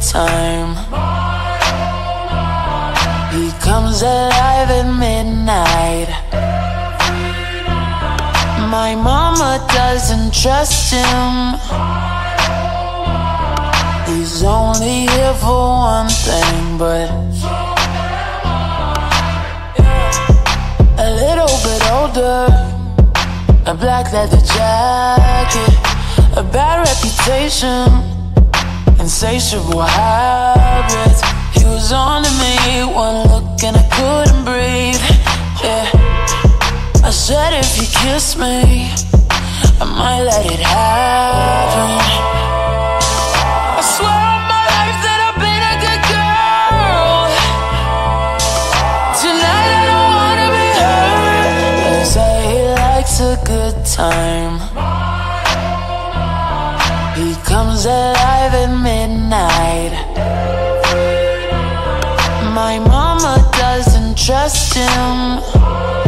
time. He comes alive at midnight. My mama doesn't trust him. He's only here for one thing, but a little bit older, a black leather jacket, a bad reputation, insatiable habits. He was on to me, one look and I couldn't breathe. Yeah, I said if he kissed me, I might let it happen. I swear on my life that I've been a good girl. Tonight I don't wanna be hurt. He likes a good time. Alive at midnight. My mama doesn't trust him.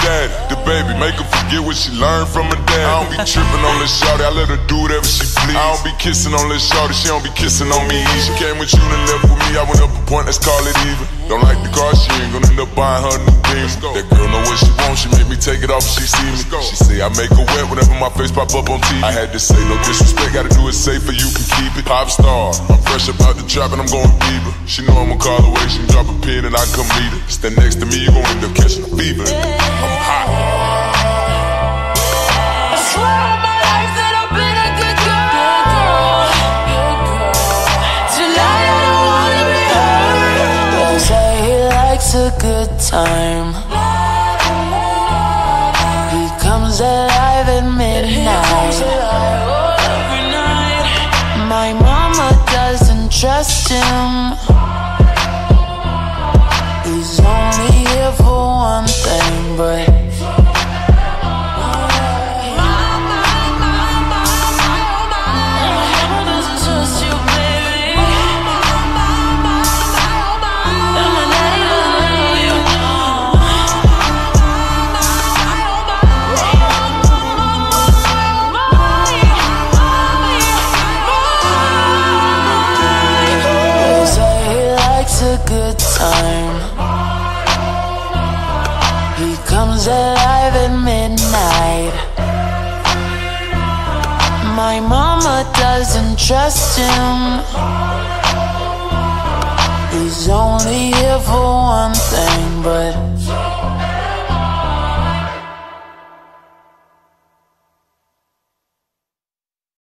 Daddy. DaBaby, make her forget what she learned from her dad. I don't be tripping on this shorty, I let her do whatever she please. I don't be kissing on this shorty, she don't be kissing on me. She came with you and left with me, I went up a point, let's call it even. Don't like the car, she ain't gonna end up buying her new beam. That girl know what she wants, she make me take it off if she see me. She say I make her wet whenever my face pop up on TV. I had to say no disrespect, gotta do it safer, you can keep it. Pop star, I'm fresh about the trap and I'm going fever. She know I'ma call away, she can drop a pin and I come meet her. Stand next to me, you gon' end up catching a fever. Likes a good time. He comes alive at midnight. My mama doesn't trust him. Time. He comes alive at midnight. My mama doesn't trust him. He's only here for one thing, but